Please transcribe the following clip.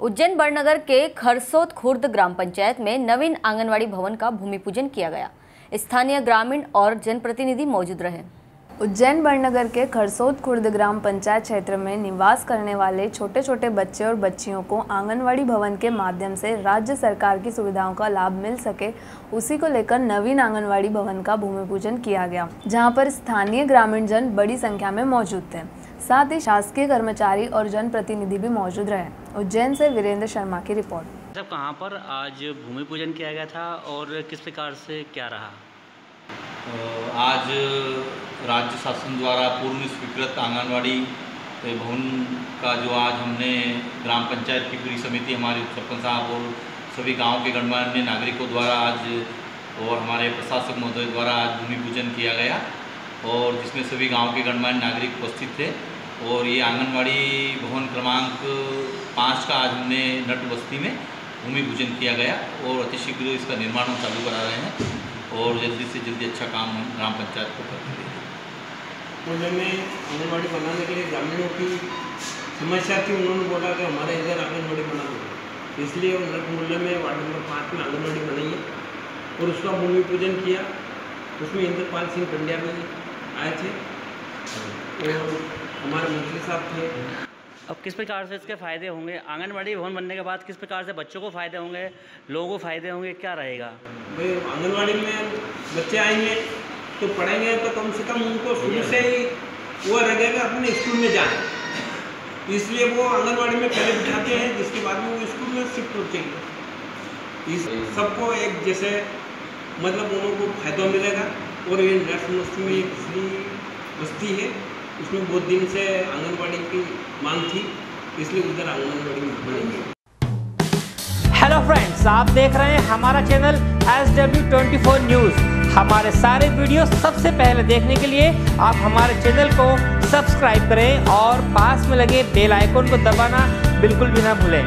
उज्जैन बड़नगर के खरसोत खुर्द ग्राम पंचायत में नवीन आंगनवाड़ी भवन का भूमि पूजन किया गया। स्थानीय ग्रामीण और जनप्रतिनिधि मौजूद रहे। उज्जैन बड़नगर के खरसोत खुर्द ग्राम पंचायत क्षेत्र में निवास करने वाले छोटे छोटे बच्चे और बच्चियों को आंगनवाड़ी भवन के माध्यम से राज्य सरकार की सुविधाओं का लाभ मिल सके, उसी को लेकर नवीन आंगनवाड़ी भवन का भूमि पूजन किया गया, जहाँ पर स्थानीय ग्रामीण जन बड़ी संख्या में मौजूद थे। साथ ही शासकीय कर्मचारी और जनप्रतिनिधि भी मौजूद रहे। उज्जैन से वीरेंद्र शर्मा की रिपोर्ट। जब कहाँ पर आज भूमि पूजन किया गया था और किस प्रकार से क्या रहा? आज राज्य शासन द्वारा पूर्व स्वीकृत आंगनवाड़ी भवन का जो आज हमने ग्राम पंचायत की पूरी समिति हमारे सरपंच साहब और सभी गाँव के गणमान्य नागरिकों द्वारा आज और हमारे प्रशासक महोदय द्वारा आज भूमि पूजन किया गया। और जिसमें सभी गाँव के गणमान्य नागरिक उपस्थित थे और ये आंगनवाड़ी भवन क्रमांक पाँच का आज हमने नट बस्ती में भूमि पूजन किया गया और अतिशीघ्र इसका निर्माण हम चालू करा रहे हैं और जल्दी से जल्दी अच्छा काम हम ग्राम पंचायत को करते हैं। मुहल्ले में आंगनबाड़ी बनाने के लिए ग्रामीणों की समस्या थी, उन्होंने बोला कि हमारे इधर आंगनबाड़ी बना दो। इसलिए नट मोहल्ले में वार्ड नंबर पाँच में आंगनबाड़ी बनाई है और उसका भूमि पूजन किया। उसमें इंद्रपाल सिंह पंड्या भी आए थे। और हमारे मंत्री साहब थे। अब किस प्रकार से इसके फ़ायदे होंगे? आंगनबाड़ी भवन बनने के बाद किस प्रकार से बच्चों को फ़ायदे होंगे? लोगों को फ़ायदे होंगे? क्या रहेगा? भाई आंगनबाड़ी में बच्चे आएँगे तो पढ़ेंगे तो कम से कम उनको शुरू से ही वो रहेगा अपने स्कूल में जाए इसलिए वो आंगनबाड़ी में पहले बिठाते हैं जिसके बाद में वो स्कूल में शिफ्ट होते हैं। इस सबको एक जैसे मतलब उनको फ़ायदा मिलेगा। और ये नर्स बस्ती में एक दूसरी बस्ती है, उसमें बहुत दिन से आंगनबाड़ी की मांग थी, इसलिए उधर आंगनबाड़ी बनेंगे हेलो फ्रेंड्स आप देख रहे हैं हमारा channel S W twenty four news हमारे सारे वीडियो सबसे पहले देखने के लिए आप हमारे चैनल को सब्सक्राइब करें और पास में लगे बेल आइकन को दबाना बिल्कुल भी ना भूलें।